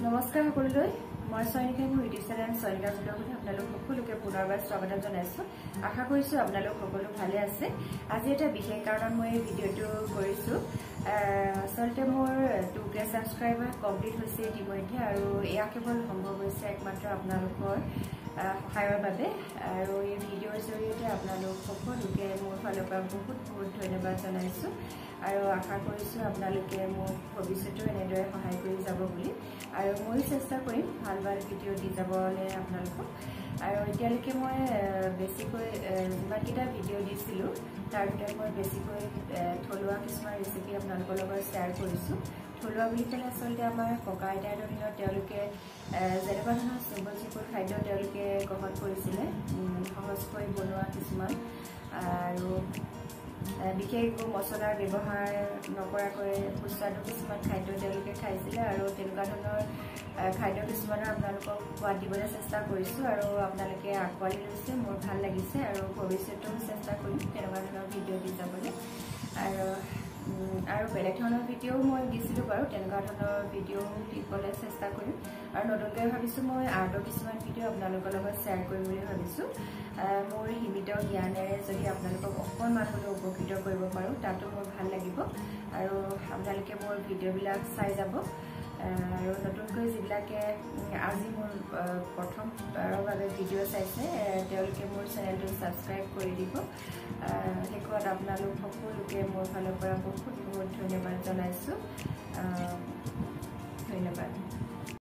নমস্কাৰ সকলোলৈ। মই চয়নিকাই মোৰ ইউটিউব চেনেল চয়নিকা বুলি আপোনালোক সকলোকে পুনৰবাৰ স্বাগতম জনাইছোঁ। আশা কৰিছোঁ আপোনালোক সকলো ভালে আছে। আজি এটা বিশেষ কাৰণত মই এই ভিডিঅ'টো কৰিছোঁ। আচলতে মোৰ টু কে ছাবস্ক্ৰাইবাৰ কমপ্লিট হৈছে ইতিমধ্যে আৰু এয়া কেৱল সম্ভৱ হৈছে একমাত্ৰ আপোনালোকৰ সহায়ৰ বাবে। আৰু এই ভিডিঅ'ৰ জৰিয়তে আপোনালোক সকলোকে মোৰ ফালৰ পৰা বহুত বহুত ধন্যবাদ জনাইছোঁ। আৰু আশা কৰিছোঁ আপোনালোকে মোক ভৱিষ্যতেও এনেদৰে সহায় কৰি যাব বুলি। আৰু ময়ো চেষ্টা কৰিম ভাল ভাল ভিডিঅ' দি যাবলৈ আপোনালোকক। আৰু এতিয়ালৈকে মই বেছিকৈ যিমানকেইটা ভিডিঅ' দিছিলোঁ তাৰ ভিতৰত মই বেছিকৈ থলুৱা কিছুমান ৰেচিপি আপোনালোকৰ লগত শ্বেয়াৰ কৰিছোঁ। থলুৱা বুলি ক'লে আচলতে আমাৰ ককা আইতাৰ দিনত তেওঁলোকে যেনেকুৱা ধৰণৰ চিম্পল চিম্পল খাদ্য তেওঁলোকে গ্ৰহণ কৰিছিলে সহজকৈ বনোৱা কিছুমান। বিশেষ একো মছলাৰ ব্যৱহাৰ নকৰাকৈ সুস্বাদু কিছুমান খাদ্য তেওঁলোকে খাইছিলে আৰু তেনেকুৱা ধৰণৰ খাদ্য কিছুমানৰ আপোনালোকক সোৱাদ দিবলৈ চেষ্টা কৰিছোঁ আৰু আপোনালোকে আঁকোৱালি লৈছে মোৰ ভাল লাগিছে আৰু ভৱিষ্যতেও চেষ্টা কৰিম তেনেকুৱা ধৰণৰ ভিডিঅ' দি যাবলৈ। আৰু আৰু বেলেগ ধৰণৰ ভিডিঅ'ও মই দিছিলোঁ বাৰু তেনেকুৱা ধৰণৰ ভিডিঅ' দিবলৈ চেষ্টা কৰিম। আৰু নতুনকৈ ভাবিছোঁ মই আৰ্টৰ কিছুমান ভিডিঅ' আপোনালোকৰ লগত শ্বেয়াৰ কৰিম বুলি ভাবিছোঁ। মোৰ সীমিত জ্ঞানেৰে যদি আপোনালোকক অকণমান হ'লেও উপকৃত কৰিব পাৰোঁ। তাতো মোৰ ভাল লাগিব। আৰু আপোনালোকে মোৰ ভিডিঅ'বিলাক চাই যাব। আৰু নতুনকৈ যিবিলাকে আজি মোৰ প্ৰথমবাৰৰ বাবে ভিডিঅ' চাইছে তেওঁলোকে মোৰ চেনেলটো ছাবস্ক্ৰাইব কৰি দিব। শেষত আপোনালোক সকলোকে মোৰ ফালৰ পৰা বহুত বহুত ধন্যবাদ জনাইছোঁ।